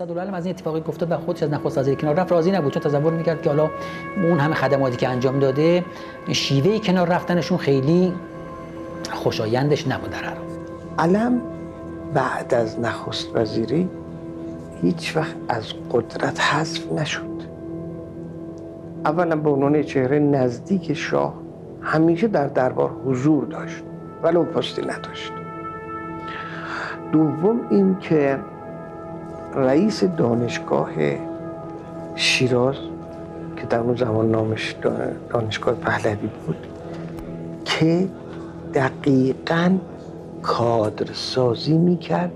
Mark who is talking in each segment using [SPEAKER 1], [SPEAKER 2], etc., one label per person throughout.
[SPEAKER 1] اسدالعلم از این اتفاقی گفته و خودش از نخست وزیر کنار رفت. راضی نبود چون تصور می‌کرد که حالا اون همه خدماتی که انجام داده شیوه کنار رفتنشون خیلی خوشایندش نبود در
[SPEAKER 2] علم بعد از نخست وزیری هیچ وقت از قدرت حذف نشد. اولا به عنوان چهره نزدیک شاه همیشه در دربار حضور داشت ولو پستی نداشت. دوم این که رئیس دانشگاه شیراز که در اون زمان نامش دانشگاه پهلوی بود که دقیقا کادر سازی می‌کرد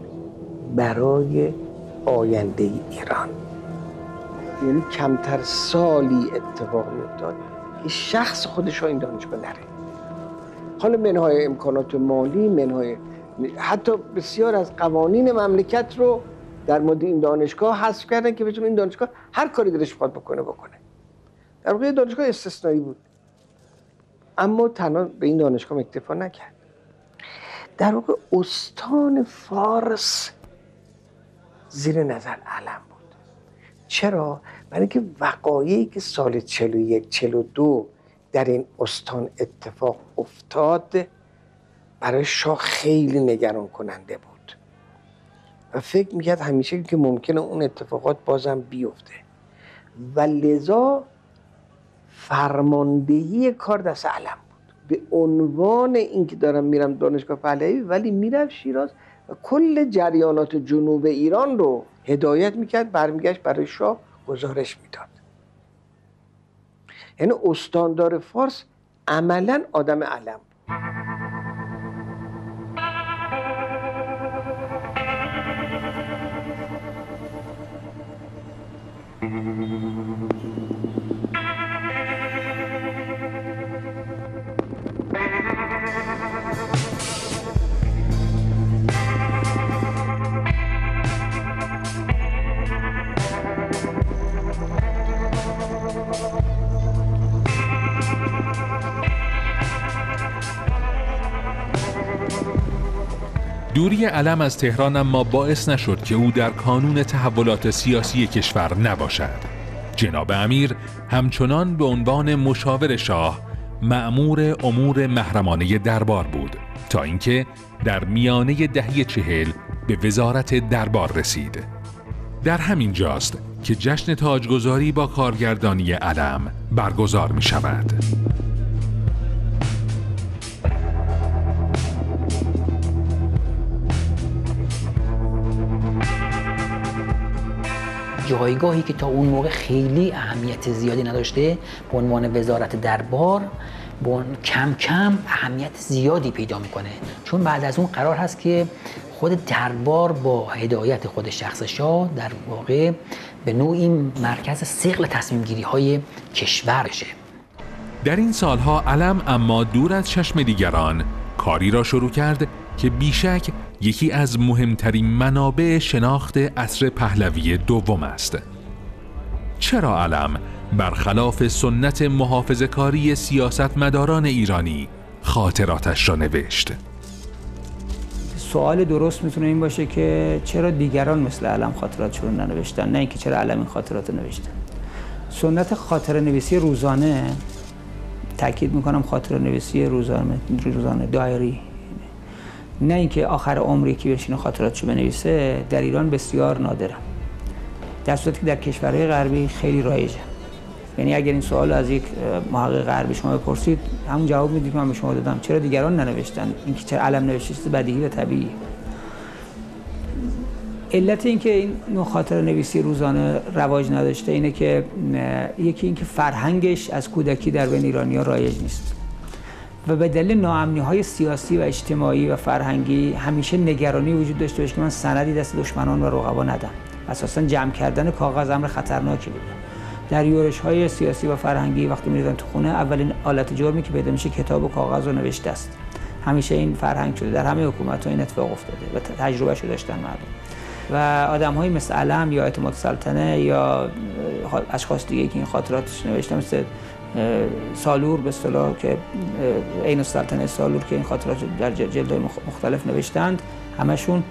[SPEAKER 2] برای آینده ایران. یعنی کمتر سالی اتفاق میافتاد که شخص خودش این دانشگاه نره. حالا منهای امکانات مالی منهای حتی بسیار از قوانین مملکت رو در مورد این دانشگاه حذف کردن که بتونه این دانشگاه هر کاری دلش بخواد بکنه بکنه. در واقع دانشگاه استثنایی بود. اما تنها به این دانشگاه اکتفا نکرد. در واقع استان فارس زیر نظر علم بود. چرا؟ برای اینکه وقایعی که سال 41 42 در این استان اتفاق افتاد برای شاه خیلی نگران کننده بود. فکر می‌کرد همیشه که ممکنه اون اتفاقات بازم بیفته. و لذا فرماندهی کار دست علم بود. به عنوان اینکه دارم میرم دانشگاه پهلوی ولی میرم شیراز و کل جریانات جنوب ایران رو هدایت می‌کرد برمیگشت برای شاه گزارش می‌داد. یعنی استاندار فارس عملا آدم علم
[SPEAKER 3] دوری علم از تهران اما باعث نشد که او در کانون تحولات سیاسی کشور نباشد جناب امیر همچنان به عنوان مشاور شاه معمور امور محرمانه دربار بود تا اینکه در میانه دهی چهل به وزارت دربار رسید در همین جاست که جشن تاجگذاری با کارگردانی علم برگزار می شود.
[SPEAKER 1] جایگاهی که تا اون موقع خیلی اهمیت زیادی نداشته به عنوان وزارت دربار کم کم اهمیت زیادی پیدا می‌کنه. چون بعد از اون قرار هست که خود دربار با هدایت خود شخص شاه در واقع به نوعی مرکز سقل تصمیم گیری های کشور بشه
[SPEAKER 3] در این سالها علم اما دور از چشم دیگران کاری را شروع کرد که بیشک یکی از مهمترین منابع شناخت عصر پهلوی دوم است. چرا علم برخلاف سنت محافظ کاری سیاست مداران ایرانی خاطراتش را نوشت؟
[SPEAKER 4] سوال درست می‌تونه این باشه که چرا دیگران مثل علم خاطراتشون ننوشتن نه اینکه چرا علم این خاطرات رو نوشتن. سنت خاطر نویسی روزانه تاکید می‌کنم خاطر نویسی روزانه روزانه دایری. نه اینکه آخر عمری که بشینه خاطراتشو بنویسه در ایران بسیار نادره در صورتی که در کشورهای غربی خیلی رایجه. یعنی اگر این سوال از یک محقق غربی شما بپرسید همون جواب می‌دید که من به شما دادم. چرا دیگران ننوشتن؟ اینکه چرا علم نوشته بدیهی و طبیعی. علت اینکه این نوع خاطر نویسی روزانه رواج نداشته اینه که یکی اینکه فرهنگش از کودکی در بین ایرانیا رایج نیست. و به دلیل ناامنی های سیاسی و اجتماعی و فرهنگی همیشه نگرانی وجود داشته باشه که من سندی دست دشمنان و رقبا ندم. اساسا جمع کردن کاغذ امر خطرناکی بود. در یورش های سیاسی و فرهنگی وقتی میریدن تو خونه اولین آلت جرمی که پیدا میشه کتاب و کاغذ رو نوشته است. همیشه این فرهنگ شده. در همه حکومت ها این اتفاق افتاده و تجربه شده داشتن مردم. و آدم های مثل علم یا اعتماد سلطنه یا اشخاص دیگه که این خاطراتش نوشته مثل سالور به اصطلاح که عین السلطنه سالور که این خاطرات در جلد مختلف نوشتند همشون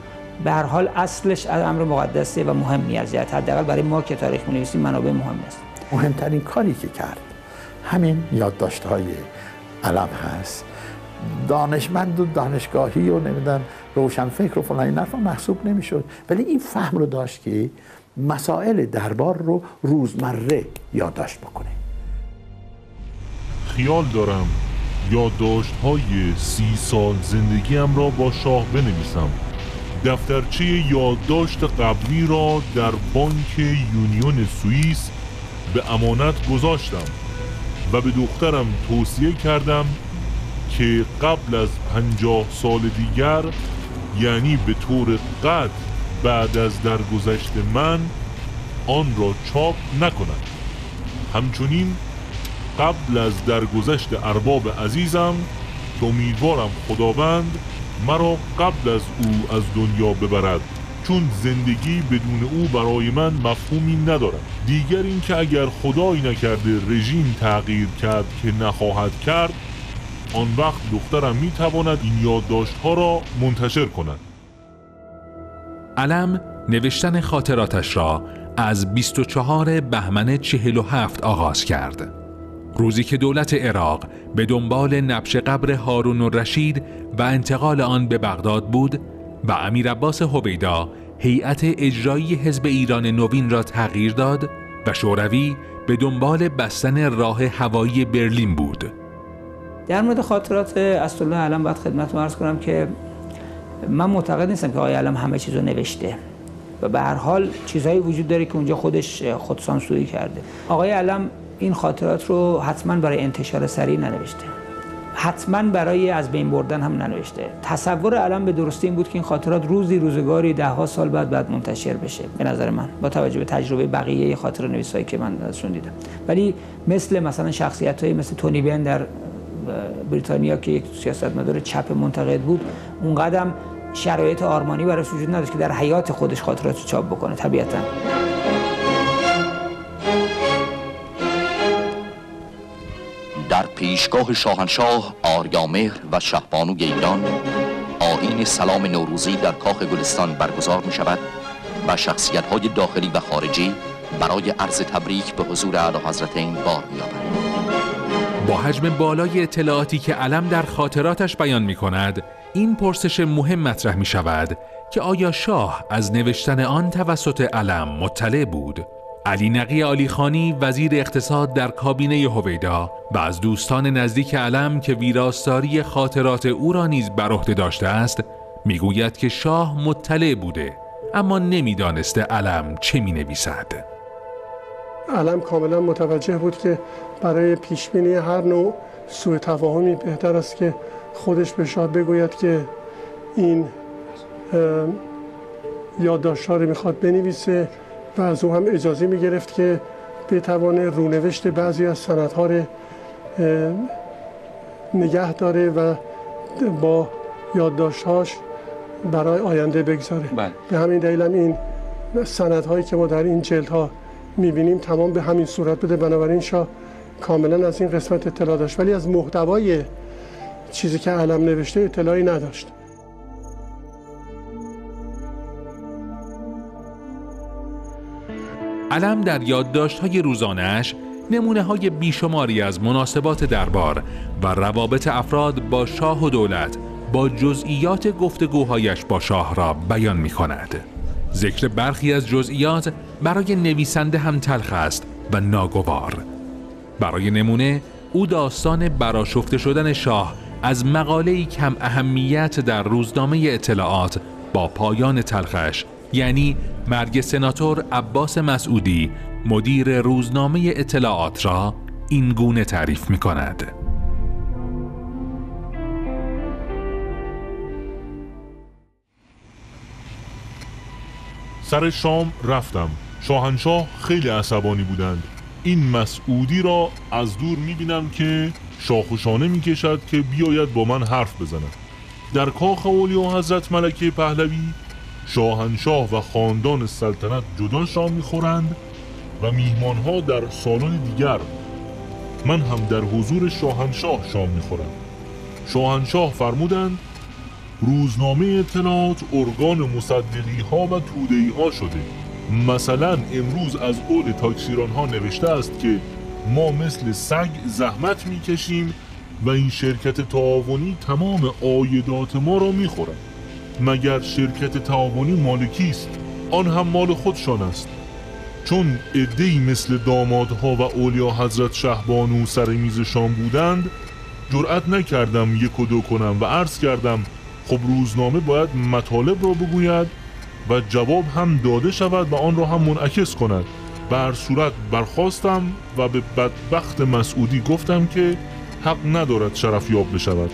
[SPEAKER 4] به هر حال اصلش امر مقدسه و مهمی از جهت حداقل برای ما که تاریخ می‌نویسیم منابع مهم است.
[SPEAKER 5] مهمترین کاری که کرد همین یادداشت های علم هست. دانشمند و دانشگاهی و نمیدن روشن فکر و فلان این محسوب نمی‌شد. ولی این فهم رو داشت که مسائل دربار رو روزمره یادداشت بکنه.
[SPEAKER 6] خیال دارم. یادداشت های سی سال زندگیم را با شاه بنویسم. دفترچه یادداشت قبلی را در بانک یونیون سوئیس به امانت گذاشتم و به دخترم توصیه کردم که قبل از پنجاه سال دیگر یعنی به طور قطع بعد از درگذشت من آن را چاپ نکنند همچنین قبل از درگذشت ارباب عزیزم که امیدوارم خداوند مرا قبل از او از دنیا ببرد چون زندگی بدون او برای من مفهومی ندارد. دیگر اینکه اگر خدایی نکرده رژیم تغییر کرد که نخواهد کرد آن وقت دخترم می‌تواند این یادداشت ها را منتشر کند.
[SPEAKER 3] علم نوشتن خاطراتش را از 24 بهمن 47 آغاز کرد. روزی که دولت عراق به دنبال نبش قبر هارون الرشید و انتقال آن به بغداد بود و امیر عباس هویدا هیئت اجرایی حزب ایران نوین را تغییر داد و شوروی به دنبال بستن راه هوایی برلین بود.
[SPEAKER 4] در مورد خاطرات اسدالله علم باید خدمت عرض کنم که من معتقد نیستم که آقای علم همه چیز رو نوشته و به هر حال چیزهایی وجود داره که اونجا خودش خودسانسوری کرده. آقای علم این خاطرات رو حتما برای انتشار سریع ننوشته. حتما برای از بین بردن هم ننوشته. تصور علم به درستی این بود که این خاطرات روزی روزگاری ده ها سال بعد بعد منتشر بشه. به نظر من با توجه به تجربه بقیه خاطر نویسایی که من ازشون دیدم. ولی مثل مثلا شخصیت های مثل تونی بین در بریتانیا که یک سیاستمدار چپ منتقد بود اون قدم شرایط آرمانی برای وجود نداشت که در حیات خودش خاطرات چاپ بکنه طبیعتا.
[SPEAKER 7] پیشگاه شاهنشاه آریامهر و شهبانوی ایران آین سلام نوروزی در کاخ گلستان برگزار می شود و شخصیت های داخلی و خارجی برای عرض تبریک به حضور اعلی حضرتین بار می
[SPEAKER 3] با حجم بالای اطلاعاتی که علم در خاطراتش بیان می کند این پرسش مهم مطرح می شود که آیا شاه از نوشتن آن توسط علم مطلع بود؟ علی نقی علی خانی وزیر اقتصاد در کابینه هویدا و از دوستان نزدیک علم که ویراستاری خاطرات او را نیز بر عهده داشته است می‌گوید که شاه مطلع بوده اما نمی‌دانسته علم چه می نویسد
[SPEAKER 8] علم کاملا متوجه بود که برای پیشبینی هر نوع سوء تفاهمی بهتر است که خودش به شاه بگوید که این یادداشت‌ها رو می‌خواد بنویسه. و از او هم اجازه می گرفت که بتوانه رونوشت بعضی از سندها رو نگه داره و با یادداشتهاش برای آینده بگذاره. بله. به همین دلیل هم این سندهایی که ما در این جلدها می‌بینیم تمام به همین صورت بده بنابراین شاه کاملا از این قسمت اطلاع داشت. ولی از محتوای چیزی که علم نوشته اطلاعی نداشت.
[SPEAKER 3] علم در یادداشت های روزانش نمونه های بیشماری از مناسبات دربار و روابط افراد با شاه و دولت با جزئیات گفتگوهایش با شاه را بیان می کند. ذکر برخی از جزئیات برای نویسنده هم تلخ است و ناگوار. برای نمونه او داستان براشفته شدن شاه از مقاله کم اهمیت در روزنامه اطلاعات با پایان تلخش یعنی مرگ سناتور عباس مسعودی مدیر روزنامه اطلاعات را این گونه تعریف می کند.
[SPEAKER 6] سر شام رفتم. شاهنشاه خیلی عصبانی بودند. این مسعودی را از دور می بینم که شاخوشانه می کشد که بیاید با من حرف بزند. در کاخ اولیا حضرت ملکه پهلوی شاهنشاه و خاندان سلطنت جدا شام می‌خورند و میهمانها در سالن دیگر من هم در حضور شاهنشاه شام می‌خورم. شاهنشاه فرمودند روزنامه اطلاعات ارگان مصدقی ها و تودهی ها شده. مثلا امروز از قول تاکسیران ها نوشته است که ما مثل سگ زحمت می‌کشیم و این شرکت تعاونی تمام آیدات ما را می‌خورد. مگر شرکت تعاونی مالکی است؟ آن هم مال خودشان است. چون ادهی مثل دامادها و اولیا حضرت شهبانو سر میزشان بودند جرأت نکردم یک و دو کنم و عرض کردم خب روزنامه باید مطالب را بگوید و جواب هم داده شود و آن را هم منعکس کند. بر صورت برخواستم و به بدبخت مسعودی گفتم که حق ندارد شرف یاب بشود.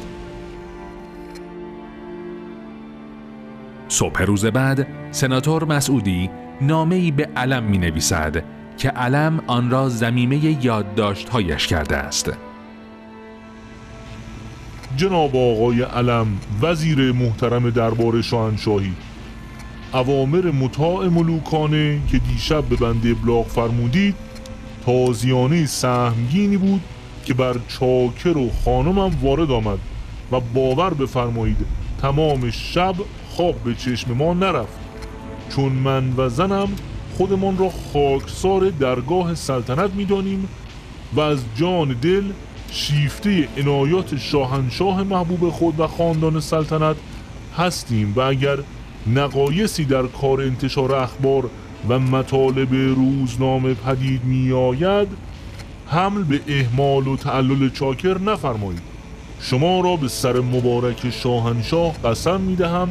[SPEAKER 3] صبح روز بعد سناتور مسعودی نامه به علم می نویسد که علم آن را زمیمه یادداشتهایش کرده است.
[SPEAKER 6] جناب آقای علم وزیر محترم دربار شاهنشاهی اوامر مطاع ملوکانه که دیشب به بنده ابلاغ فرمودید تازیانه سهمگینی بود که بر چاکر و خانمم وارد آمد و باور بفرمایید تمام شب خواب به چشم ما نرفت. چون من و زنم خودمان را خاکسار درگاه سلطنت می‌دانیم و از جان دل شیفته عنایات شاهنشاه محبوب خود و خاندان سلطنت هستیم و اگر نقایسی در کار انتشار اخبار و مطالب روزنامه پدید می آید حمل به احمال و تعلل چاکر نفرمایید. شما را به سر مبارک شاهنشاه قسم می دهم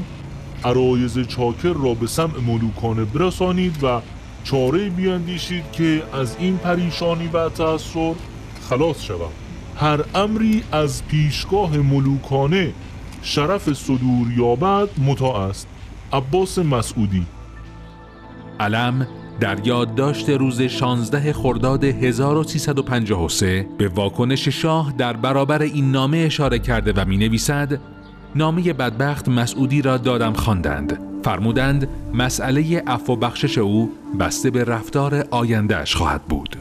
[SPEAKER 6] عرایز چاکر را به سمع ملوکانه برسانید و چاره بیاندیشید که از این پریشانی و تأثیر خلاص شوم. هر امری از پیشگاه ملوکانه شرف صدور یابد مطاع است. عباس مسعودی.
[SPEAKER 3] علم در یادداشت روز 16 خرداد 1353 به واکنش شاه در برابر این نامه اشاره کرده و می نویسد نامه بدبخت مسعودی را دادم خواندند. فرمودند مسئله عفو بخشش او بسته به رفتار آیندهش خواهد بود.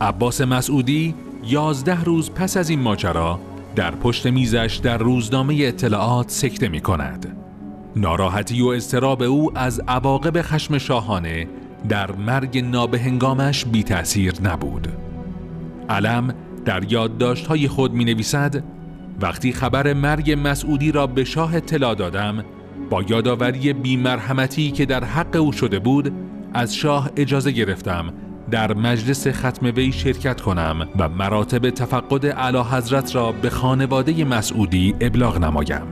[SPEAKER 3] عباس مسعودی یازده روز پس از این ماجرا در پشت میزش در روزنامه اطلاعات سکته می کند. ناراحتی و استراب او از عواقب خشم شاهانه در مرگ نابهنگامش بی تأثیر نبود. علم در یادداشت‌های خود می نویسد وقتی خبر مرگ مسعودی را به شاه اطلاع دادم با یادآوری بیمرحمتی که در حق او شده بود از شاه اجازه گرفتم در مجلس ختم وی شرکت کنم و مراتب تفقد اعلی حضرت را به خانواده مسعودی ابلاغ نمایم.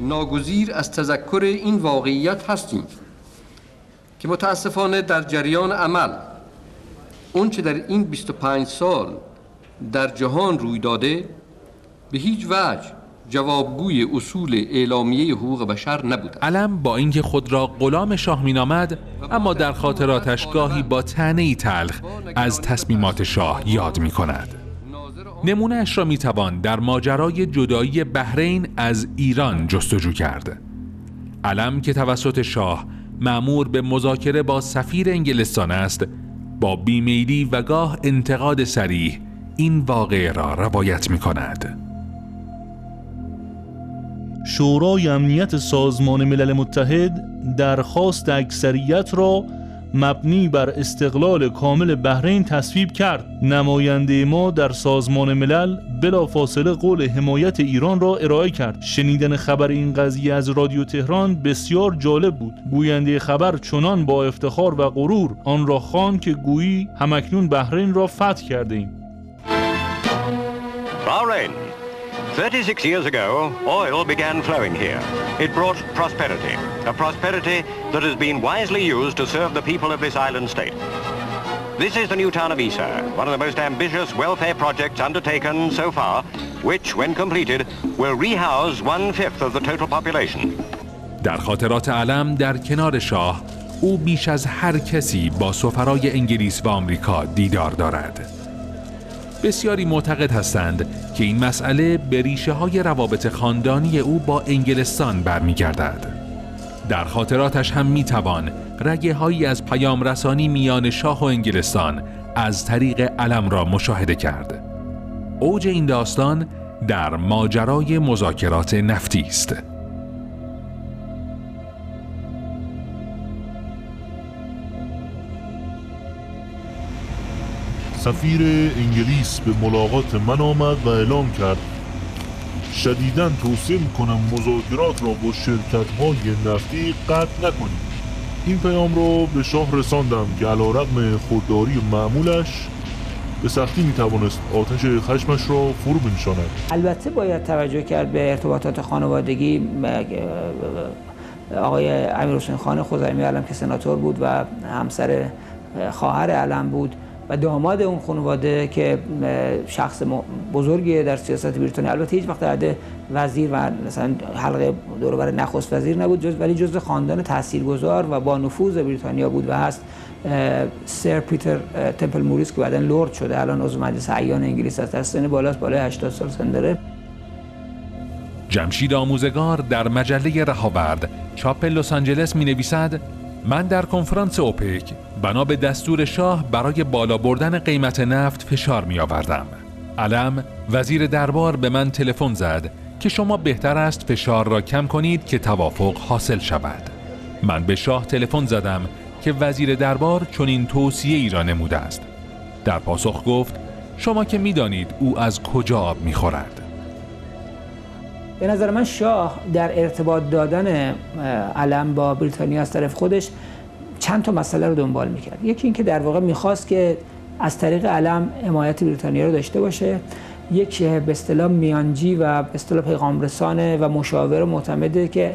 [SPEAKER 9] ناگزیر از تذکر این واقعیت هستیم که متاسفانه در جریان عمل اون چه در این 25 سال در جهان روی داده به هیچ وجه جوابگوی اصول اعلامیه حقوق بشر نبود
[SPEAKER 3] علم با اینکه خود را غلام شاه مینامد اما در خاطراتش گاهی با تنه تلخ از تصمیمات شاه یاد می کند نمونهش را می توان در ماجرای جدایی بحرین از ایران جستجو کرد. علم که توسط شاه معمور به مذاکره با سفیر انگلستان است با بیمیلی و گاه انتقاد سریح این واقعه را روایت می کند
[SPEAKER 10] شورای امنیت سازمان ملل متحد درخواست اکثریت را مبنی بر استقلال کامل بحرین تصویب کرد. نماینده ما در سازمان ملل بلا فاصله قول حمایت ایران را ارائه کرد. شنیدن خبر این قضیه از رادیو تهران بسیار جالب بود. گوینده خبر چنان با افتخار و غرور آن را خان که گویی همکنون بحرین را فتح کرده ایم.
[SPEAKER 11] 36 years ago, oil began flowing here. It brought prosperity, a prosperity that has been wisely used to serve the people of this island state. This is the new town of Isa, one of the most ambitious welfare projects undertaken so far, which, when completed, will rehouse one-fifth of the total population.
[SPEAKER 3] در خاطرات علم در کنار شاه او بیش از هر کسی با سفرای انگلیس و آمریکا دیدار دارد. بسیاری معتقد هستند که این مسئله به ریشه های روابط خاندانی او با انگلستان برمیگردد. در خاطراتش هم می‌توان رگه هایی از پیام رسانی میان شاه و انگلستان از طریق علم را مشاهده کرد. اوج این داستان در ماجرای مذاکرات نفتی است.
[SPEAKER 6] سفیر انگلیس به ملاقات من آمد و اعلام کرد. شدیداً توصیه کنم مذاکرات را با شرکت های نفتی قطع نکنید. این پیام رو به شاه رساندم که علا رقم خودداری معمولش به سختی می توانست آتش خشمش را فرو بنشاند.
[SPEAKER 4] البته باید توجه کرد به ارتباطات خانوادگی آقای امیر حسین خان خزایمی علم که سناتور بود و همسر خواهر علم بود. و داماد اون خانواده که شخص بزرگی در سیاست بریتانیا. البته هیچ وقت عده وزیر و مثلا حلقه دور بر نخست وزیر نبود جز ولی جزء خاندان تاثیرگذار و با نفوذ بریتانیا بود و هست سر پیتر تمپل موریس که بعدا لورد شده. الان عضو مجلس اعیان انگلیس است در سن بالاست بالای 80 سال سن داره.
[SPEAKER 3] جمشید آموزگار در مجله رهاورد چاپ لس آنجلس می نویسد من در کنفرانس اوپک بنا به دستور شاه برای بالا بردن قیمت نفت فشار می آوردم. علم وزیر دربار به من تلفن زد که شما بهتر است فشار را کم کنید که توافق حاصل شود. من به شاه تلفن زدم که وزیر دربار چنین توصیه ای را نموده است. در پاسخ گفت شما که می‌دانید او از کجا آب می‌خورد.
[SPEAKER 4] به نظر من شاه در ارتباط دادن علم با بریتانیا از طرف خودش چند تا مسئله رو دنبال می‌کرد. یکی اینکه در واقع می‌خواست که از طریق علم حمایت بریتانیا رو داشته باشه. یک به اصطلاح میانجی و به اصطلاح پیغام رسانه و مشاور معتمده که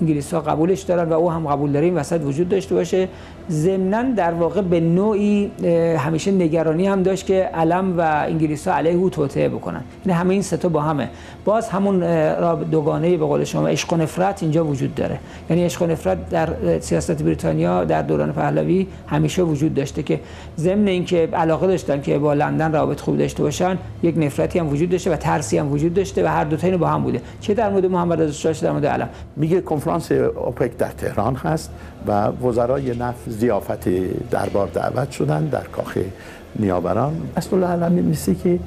[SPEAKER 4] انگلیس ها قبولش دارن و او هم قبول داره این وسط وجود داشته باشه. ضمنا در واقع به نوعی همیشه نگرانی هم داشت که علم و انگلیس ها علیه او توطئه بکنن. این همه این ستا با همه. باز همون دوگانه به قول شما عشق و نفرت اینجا وجود داره. یعنی عشق و نفرت در سیاست بریتانیا در دوران پهلوی همیشه وجود داشته که ضمن اینکه علاقه داشتن که با لندن رابط خوب داشته باشن یک نفرتی هم وجود داشته و ترسی هم وجود داشته و هر دو تا با هم بوده. چه در مورد محمد رضا شاه در مورد علم.
[SPEAKER 5] میگه کنفرانس اوپک در تهران هست و وزرای نفت زیافت دربار دعوت شدن در کاخ نیاوران. اصل علمی میسه که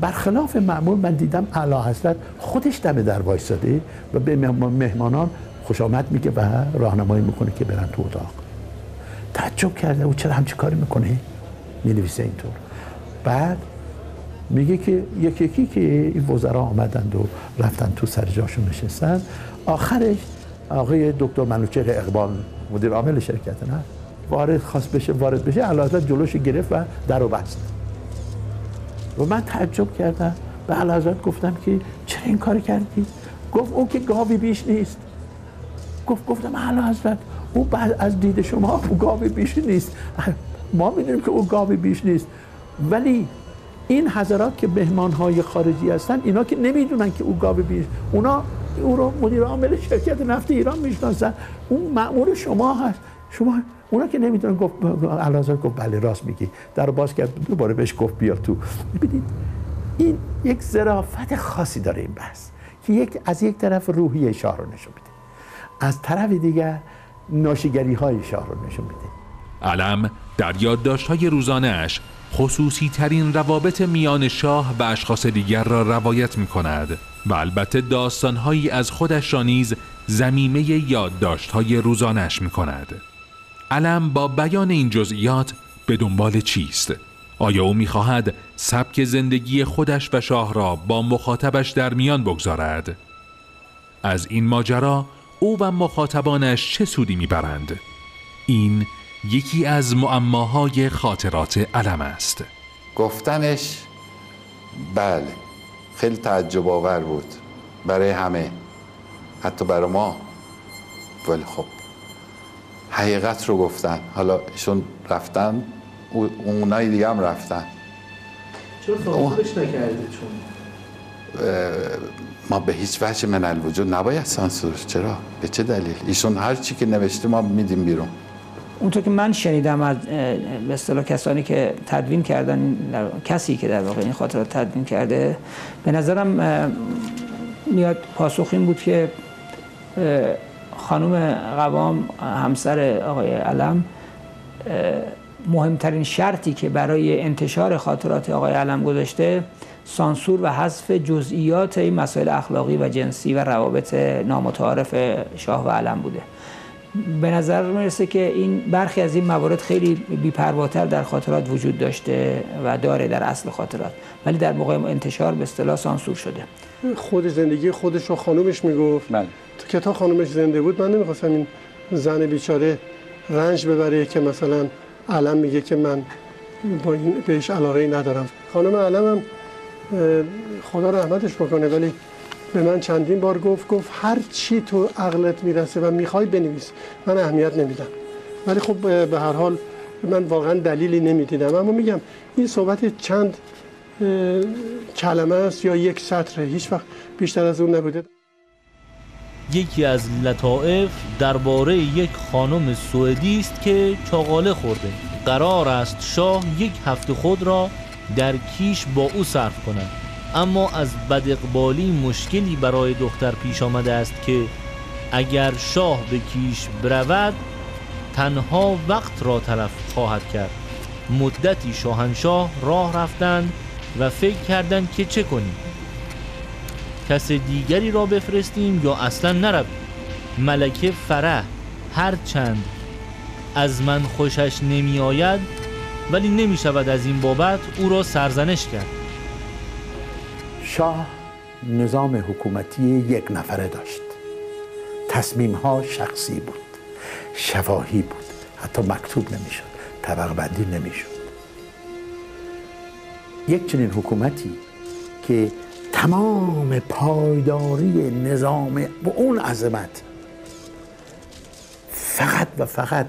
[SPEAKER 5] برخلاف معمول من دیدم اعلی حضرت خودش دم در وایساده و به مهمانان خوش آمد میگه و راهنمایی می‌کنه که برن تو اتاق. تعجب کرده او چرا همچی کاری می‌کنه؟ می‌نویسه اینطور. بعد میگه که یکی یکی که این وزرا آمدند و رفتن تو سر جاشون نشستن آخرش آقای دکتر منوچهر اقبال مدیر عامل شرکت نه؟ وارد خواست بشه وارد بشه علاوه جلوش گرفت و در و بست. و من تعجب کردم به علاوه گفتم که چرا این کار کردی؟ گفت او که گاوی بیش نیست. گفت گفتم حضرت او بعد از دید شما او گاوی بیش نیست. ما می‌دونیم که او گاوی بیش نیست. ولی این حضرات که بهمان های خارجی هستن اینا که نمی‌دونن که او گاوی بیش اونا او رو مدیر عامل شرکت نفت ایران می‌شناسن. اون مأمور شما هست. شما اونا که نمی‌دونن گفت علازار گفت بله راست میگی. در باز کرد دوباره بهش گفت بیا تو. ببینید این یک ظرافت خاصی داره این بحث که یک از یک طرف روحی شاه رو نشون میده. از طرف دیگر ناشیگری های شاه رو نشون میده.
[SPEAKER 3] علم در یادداشت های روزانهش خصوصی ترین روابط میان شاه و اشخاص دیگر را روایت می کند و البته داستانهایی از خودش را نیز زمیمه یادداشت‌های روزانش می کند. علم با بیان این جزئیات به دنبال چیست؟ آیا او می‌خواهد سبک زندگی خودش و شاه را با مخاطبش در میان بگذارد؟ از این ماجرا او و مخاطبانش چه سودی می‌برند؟ این یکی از معماهای خاطرات علم است
[SPEAKER 12] گفتنش بله خیلی تعجب آور بود. برای همه. حتی برای ما. ولی خب. حقیقت رو گفتن. حالا ایشون رفتن. اونای دیگه هم رفتن.
[SPEAKER 13] چرا سانسورش نکردید چون؟
[SPEAKER 12] ما به هیچ وجه من الوجود نباید سانسور. چرا؟ به چه دلیل؟ ایشون هر چی که نوشته ما میدیم بیرون.
[SPEAKER 4] اونطور که من شنیدم از به اصطلاح کسانی که تدوین کردن کسی که در واقع این خاطرات تدوین کرده به نظرم میاد پاسخ این بود که خانم قوام همسر آقای علم مهمترین شرطی که برای انتشار خاطرات آقای علم گذاشته سانسور و حذف جزئیات این مسائل اخلاقی و جنسی و روابط نامتعارف شاه و علم بوده. به نظر می‌رسه که این برخی از این موارد خیلی بیپرواتر در خاطرات وجود داشته و داره در اصل خاطرات. ولی در موقع انتشار به اصطلاح سانسور شده.
[SPEAKER 8] خود زندگی خودش رو خانومش می‌گفت.
[SPEAKER 9] بله.
[SPEAKER 8] که تا خانومش زنده بود من نمی‌خواستم این زن بیچاره رنج ببره که مثلا علم میگه که من با این بهش علاقه ندارم. خانم علم هم خدا رحمتش بکنه ولی به من چندین بار گفت گفت هر چی تو عقلت می‌رسه و می‌خوای بنویس. من اهمیت نمیدم. ولی خب به هر حال من واقعا دلیلی نمی‌دیدم. اما میگم این صحبت چند کلمه است یا یک سطره؟ هیچ وقت بیشتر از اون نبوده.
[SPEAKER 10] یکی از لطائف درباره یک خانم سوئدی است که چاغاله خورده. قرار است شاه یک هفته خود را در کیش با او صرف کند. اما از بدقبالی مشکلی برای دختر پیش آمده است که اگر شاه به کیش برود تنها وقت را تلف خواهد کرد. مدتی شاهنشاه راه رفتند و فکر کردند که چه کنیم؟ کس دیگری را بفرستیم یا اصلا نرویم؟ ملکه فرح هر چند از من خوشش نمی آید ولی نمی شود از این بابت او را سرزنش کرد.
[SPEAKER 5] شاه نظام حکومتی یک نفره داشت. تصمیم ها شخصی بود شفاهی بود حتی مکتوب نمی‌شد طبق بندی نمی‌شد. یک چنین حکومتی که تمام پایداری نظام با اون عظمت فقط و فقط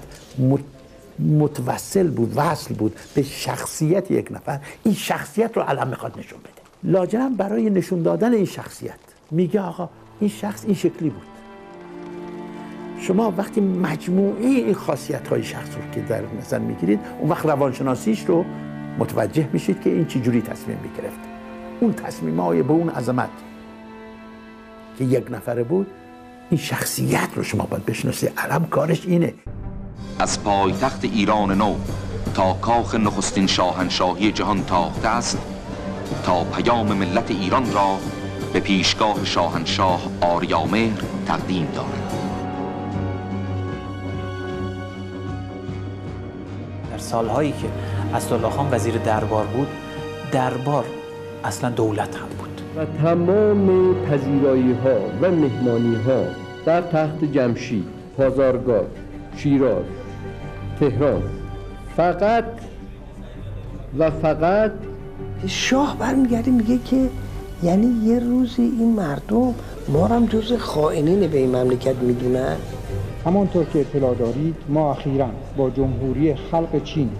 [SPEAKER 5] متوسل بود وصل بود به شخصیت یک نفر این شخصیت رو علم می‌خواد نشون بده. لاجرم برای نشون دادن این شخصیت. میگه آقا این شخص این شکلی بود. شما وقتی مجموعه این خاصیت های شخص رو که در نظر می‌گیرید اون وقت روانشناسیش رو متوجه میشید که این چجوری تصمیم می‌گرفت. اون تصمیم های به اون عظمت که یک نفره بود این شخصیت رو شما باید بشناسید. علم کارش اینه.
[SPEAKER 7] از پایتخت ایران نو تا کاخ نخستین شاهنشاهی جهان تاخته است. تا پیام ملت ایران را به پیشگاه شاهنشاه آریامهر تقدیم دارد
[SPEAKER 13] در سالهایی که اسدالله خان وزیر دربار بود دربار اصلا دولت هم بود.
[SPEAKER 9] و تمام پذیرایی ها و مهمانی ها در تخت جمشید پازارگاه شیراز تهران فقط و فقط
[SPEAKER 2] شاه برمیگرده میگه که یعنی یه روزی این مردم ما هم جز خائنین به این مملکت می‌دونن؟
[SPEAKER 14] همانطور که اطلاع دارید ما اخیرا با جمهوری خلق چین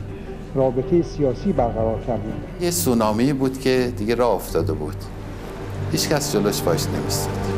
[SPEAKER 14] رابطه سیاسی برقرار کردیم.
[SPEAKER 12] یه سونامی بود که دیگه راه افتاده بود. هیچ کس جلوش باش نمیستد